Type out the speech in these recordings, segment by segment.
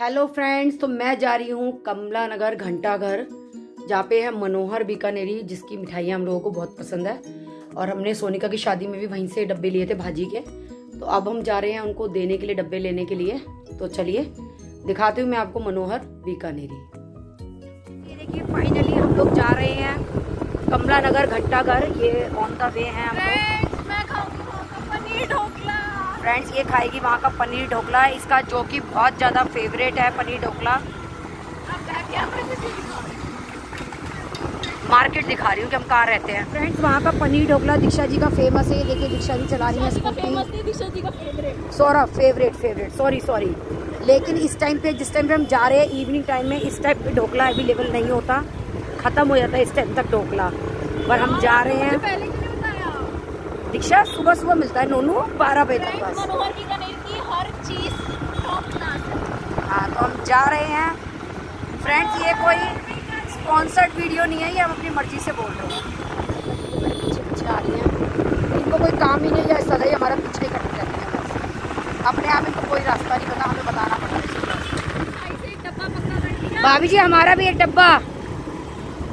Hello friends तो मैं जा रही हूँ कमला नगर घंटा घर जहाँ पे है मनोहर बीकानेरी, जिसकी मिठाइयाँ हम लोगों को बहुत पसंद है। और हमने सोनिका की शादी में भी वहीं से डब्बे लिए थे भाजी के। तो अब हम जा रहे हैं उनको देने के लिए, डब्बे लेने के लिए। तो चलिए, दिखाती हूँ मैं आपको मनोहर बीकानेरी। ये देखिए फाइनली हम लोग जा रहे हैं कमला नगर घंटा घर ये ऑन द वे है हम लोग। फ्रेंड्स ये खाएगी वहाँ का पनीर ढोकला। इसका जो कि बहुत ज़्यादा फेवरेट है पनीर ढोकला। मार्केट दिखा रही हूँ कि हम कहाँ रहते हैं। फ्रेंड्स वहाँ का पनीर ढोकला दीक्षा जी का फ़ेमस है। देखिए दीक्षा जी चला रही है स्कूटी सोरा फेवरेट फेवरेट सॉरी सॉरी लेकिन इस टाइम पे जिस टाइम पे हम जा रहे हैं इवनिंग टाइम में इस टाइप पे ढोकला अवेलेबल नहीं होता। खत्म हो जाता है इस टाइम तक ढोकला। पर हम जा रहे हैं। दीक्षा सुबह सुबह मिलता है नोनू बारह बजे तक बस। मनोहर बीकानेर की हर चीज़ टॉप क्लास है तो हम जा रहे हैं। फ्रेंड्स ये कोई स्पॉन्सर्ड वीडियो नहीं है ये हम अपनी मर्ज़ी से बोल रहे हैं। पीछे पीछे आ रही हैं। इनको कोई काम ही नहीं है सदा ही हमारा पीछे कट रहती है बस। अपने आप इनको कोई रास्ता नहीं पता हमें बताना पड़ता है। ऐसे भाभी जी हमारा भी एक डब्बा।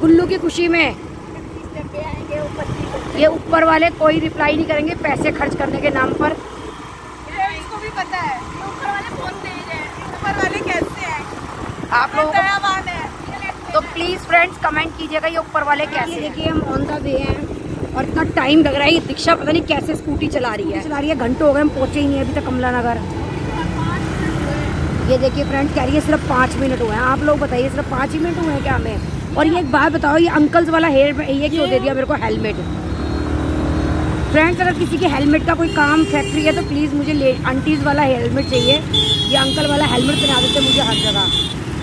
गुल्लू की खुशी में तीस डब्बे आएँगे वो पच्चीस ये ऊपर वाले कोई रिप्लाई नहीं करेंगे पैसे खर्च करने के नाम पर। इसको भी पता है। ऊपर वाले तेज है। ऊपर वाले कैसे हैं? आप लोगों को तो प्लीज़ फ्रेंड्स कमेंट कीजिएगा ये ऊपर वाले कैसे देखिए हम ऑन द वे हैं। और इतना टाइम लग रहा है। ये दीक्षा पता नहीं कैसे स्कूटी चला रही है। चला रही है घंटों हो गए हम पहुँचे ही नहीं अभी तक कमला नगर ये देखिए फ्रेंड कह रही है सिर्फ़ पाँच मिनट हुए हैं। आप लोग बताइए सिर्फ़ पाँच ही मिनट हुए हैं क्या हमें? और ये एक बात बताओ ये अंकल्स वाला हेयर ये क्यों दे दिया मेरे को हेलमेट फ्रेंड्स अगर किसी के हेलमेट का कोई काम फैक्ट्री है तो प्लीज़ मुझे ले आंटीज़ वाला हेलमेट चाहिए। या अंकल वाला हेलमेट पहना देते मुझे हर जगह।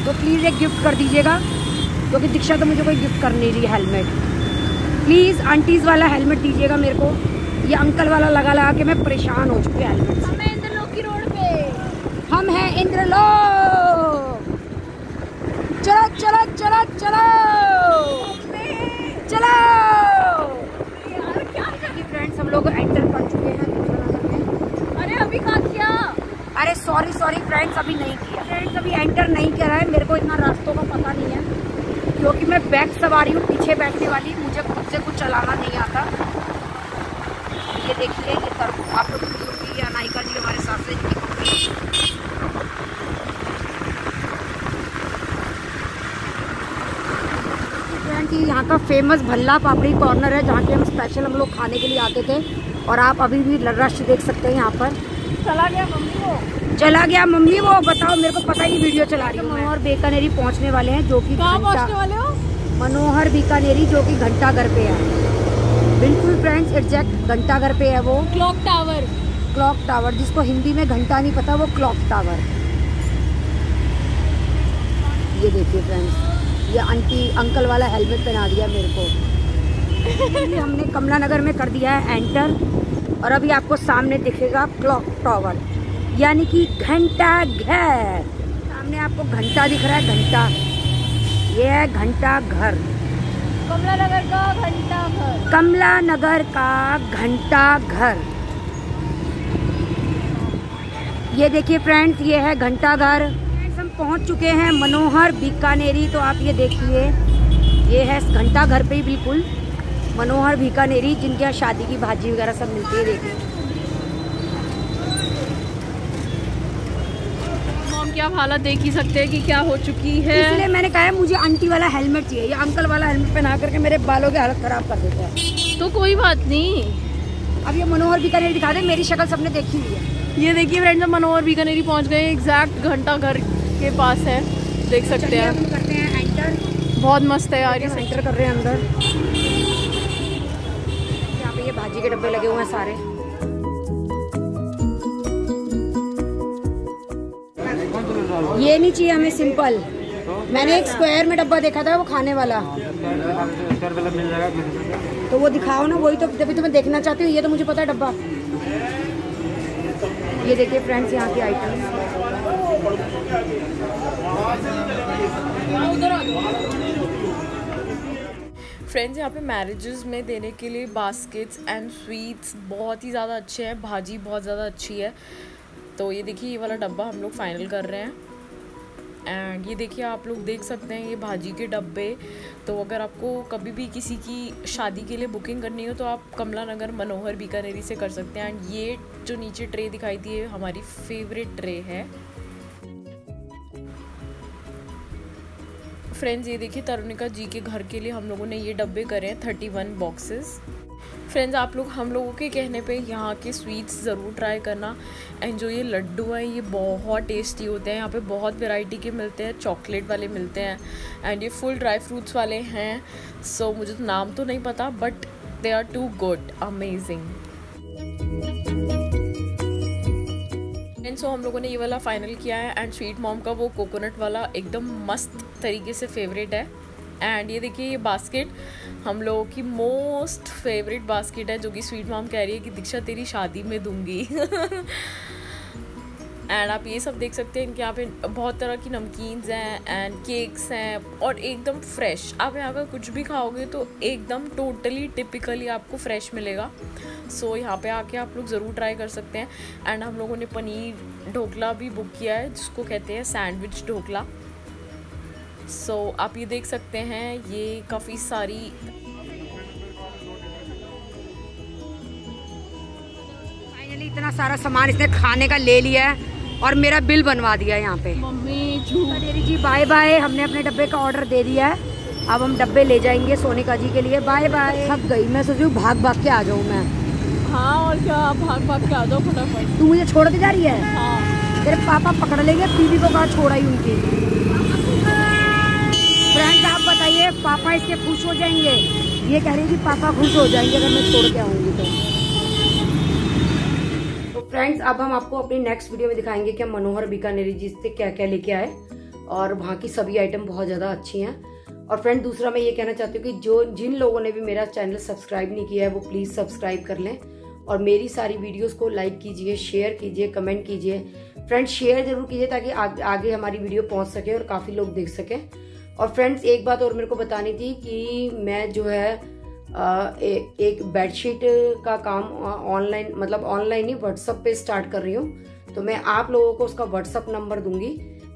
तो प्लीज़ एक गिफ्ट कर दीजिएगा क्योंकि तो दीक्षा तो मुझे कोई गिफ्ट कर नहीं रही हेलमेट प्लीज़ आंटीज़ वाला हेलमेट दीजिएगा मेरे को। ये अंकल वाला लगा लगा के मैं परेशान हो चुकी हूँ हेलमेट से। हमें पे। हम हैं इंद्रलोक। चलो चलो चलो चलो। चलो यार क्या कर फ्रेंड्स हम लोग एंटर कर चुके हैं नगर में अरे अभी कहा किया? अरे सॉरी सॉरी फ्रेंड्स अभी नहीं किया। फ्रेंड्स अभी एंटर नहीं किया है। मेरे को इतना रास्तों का पता नहीं है क्योंकि मैं बैक सवारी हूँ पीछे बैठने वाली। मुझे खुद से कुछ चलाना नहीं आता। ये देखिए ये तरफ़ आप लोग अनाइका जी हमारे साथ से ये यहाँ का फ़ेमस भल्ला पापड़ी कॉर्नर है जहाँ के हम स्पेशल हम लोग खाने के लिए आते थे। और आप अभी भी रश देख सकते हैं यहाँ पर। चला गया मम्मी को चला गया मम्मी वो बताओ मेरे को पता ही वीडियो चला रही है मनोहर बीकानेरी पहुँचने वाले हैं जो कि पहुँचने वाले हो? मनोहर बीकानेरी जो कि घंटा घर पे है। बिल्कुल फ्रेंड्स एग्जैक्ट घंटा घर पे है वो। क्लॉक टावर क्लॉक टावर जिसको हिंदी में घंटा नहीं पता वो क्लॉक टावर ये देखिए फ्रेंड्स ये आंटी अंकल वाला हेलमेट पहना दिया मेरे को। हमने कमला नगर में कर दिया है एंटर और अभी आपको सामने दिखेगा क्लॉक टावर यानी कि घंटा घर। सामने आपको घंटा दिख रहा है घंटा। ये है घंटा घर। कमला नगर का घंटा घर। कमला नगर का घंटा घर। ये देखिए फ्रेंड्स ये है घंटा घर। पहुँच चुके हैं मनोहर बीकानेरी तो आप ये देखिए ये है घंटा घर पे ही बिल्कुल मनोहर बीकानेरी जिनके यहाँ शादी की भाजी वगैरह सब मिलती है देखिए। मॉम की हालत देख ही सकते हैं कि क्या हो चुकी है। इसलिए मैंने कहा है मुझे आंटी वाला हेलमेट चाहिए या अंकल वाला हेलमेट पहना करके मेरे बालों की हालत खराब कर देता है। तो कोई बात नहीं। अब ये मनोहर बीकानेरी दिखा दे मेरी शक्ल सबने देखी हुई है। ये देखिए फ्रेंड्स हम मनोहर बीकानेरी पहुँच गए एग्जैक्ट घंटा घर के पास है। देख सकते हैं। हम करते हैं एंटर बहुत मस्त है यार ये एंटर कर रहे हैं अंदर। यहाँ पे ये भाजी के डब्बे लगे हुए हैं सारे। ये नहीं चाहिए हमें सिंपल मैंने एक स्क्वायर में डब्बा देखा था वो खाने वाला। तो वो दिखाओ ना वही तो तभी तो मैं देखना चाहती हूँ ये तो मुझे पता है डब्बा। ये देखिए फ्रेंड्स यहाँ की आइटम्स फ्रेंड्स यहाँ पे मैरिजेस में देने के लिए बास्केट्स एंड स्वीट्स बहुत ही ज़्यादा अच्छे हैं, भाजी बहुत ज़्यादा अच्छी है। तो ये देखिए, ये वाला डब्बा हम लोग फाइनल कर रहे हैं। एंड ये देखिए, आप लोग देख सकते हैं ये भाजी के डब्बे। तो अगर आपको कभी भी किसी की शादी के लिए बुकिंग करनी हो तो आप कमला नगर मनोहर बीकानेरी से कर सकते हैं। एंड ये जो नीचे ट्रे दिखाई दी है हमारी फेवरेट ट्रे है। फ्रेंड्स ये देखिए तरुणिका जी के घर के लिए हम लोगों ने ये डब्बे करे हैं थर्टी वन बॉक्सेस फ्रेंड्स आप लोग हम लोगों के कहने पे यहाँ के स्वीट्स ज़रूर ट्राई करना. एंड जो ये लड्डू हैं ये बहुत टेस्टी होते हैं. यहाँ पे बहुत वैरायटी के मिलते हैं चॉकलेट वाले मिलते हैं. एंड ये फुल ड्राई फ्रूट्स वाले हैं. सो so, मुझे तो नाम तो नहीं पता but they are too good amazing and so हम लोगों ने ये वाला फाइनल किया है एंड स्वीट मॉम का वो कोकोनट वाला एकदम मस्त तरीके से फेवरेट है। एंड ये देखिए ये बास्केट हम लोगों की मोस्ट फेवरेट बास्केट है जो कि स्वीट मॉम कह रही है कि दीक्षा तेरी शादी में दूँगी। एंड आप ये सब देख सकते हैं इनके यहाँ पे बहुत तरह की नमकीन्स हैं एंड केक्स हैं और एकदम फ्रेश आप यहाँ का कुछ भी खाओगे तो एकदम टोटली टिपिकली आपको फ्रेश मिलेगा। सो so, यहाँ पे आके आप लोग ज़रूर ट्राई कर सकते हैं। एंड हम लोगों ने पनीर ढोकला भी बुक किया है जिसको कहते हैं सैंडविच ढोकला। सो so, आप ये देख सकते हैं ये काफ़ी सारी फाइनली इतना सारा सामान इसने खाने का ले लिया है। और मेरा बिल बनवा दिया यहाँ पे। मम्मी जी बाय बाय हमने अपने डब्बे का ऑर्डर दे दिया है। अब हम डब्बे ले जाएँगे सोनिका जी के लिए। बाय बाय थक गई। मैं सोच रही हूँ भाग भाग के आ जाऊँ मैं। हाँ और क्या? भाग भाग के आ जाओ फटाफट। तू मुझे छोड़ के जा रही है? हाँ। तेरे पापा पकड़ लेंगे बीवी को कहा छोड़ा ही उनकी? फ्रेंड्स आप बताइए पापा इसके खुश हो जाएँगे? ये कह रही कि पापा खुश हो जाएँगे अगर मैं छोड़ के आऊँगी तो। फ्रेंड्स अब हम आपको अपनी नेक्स्ट वीडियो में दिखाएँगे कि हम मनोहर बीकानेरी जी से क्या क्या लेके आए और वहाँ की सभी आइटम बहुत ज़्यादा अच्छी हैं। और फ्रेंड दूसरा मैं ये कहना चाहती हूँ कि जो जिन लोगों ने भी मेरा चैनल सब्सक्राइब नहीं किया है, वो प्लीज़ सब्सक्राइब कर लें और मेरी सारी वीडियोस को लाइक कीजिए शेयर कीजिए कमेंट कीजिए। फ्रेंड्स शेयर ज़रूर कीजिए ताकि आगे हमारी वीडियो पहुँच सके और काफ़ी लोग देख सकें। और फ्रेंड्स एक बात और मेरे को बतानी थी कि मैं जो है एक बेडशीट का काम ऑनलाइन मतलब ऑनलाइन ही व्हाट्सअप पे स्टार्ट कर रही हूँ। तो मैं आप लोगों को उसका व्हाट्सअप नंबर दूँगी।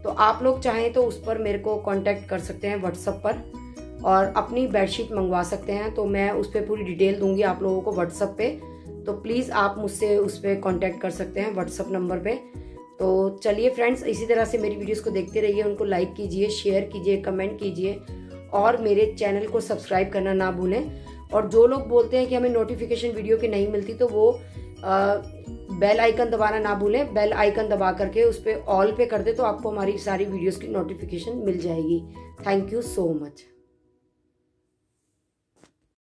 तो आप लोग चाहें तो उस पर मेरे को कांटेक्ट कर सकते हैं व्हाट्सअप पर और अपनी बेडशीट मंगवा सकते हैं। तो मैं उस पर पूरी डिटेल दूँगी आप लोगों को व्हाट्सअप पे। तो प्लीज़ आप मुझसे उस पर कॉन्टैक्ट कर सकते हैं व्हाट्सअप नंबर पे। तो चलिए फ्रेंड्स इसी तरह से मेरी वीडियोस को देखते रहिए, उनको लाइक कीजिए शेयर कीजिए कमेंट कीजिए और मेरे चैनल को सब्सक्राइब करना ना भूलें। और जो लोग बोलते हैं कि हमें नोटिफिकेशन वीडियो की नहीं मिलती तो वो आ, बेल आइकन दबाना ना भूलें। बेल आइकन दबा करके उस पर ऑल पे कर दे तो आपको हमारी सारी वीडियोस की नोटिफिकेशन मिल जाएगी। Thank you so much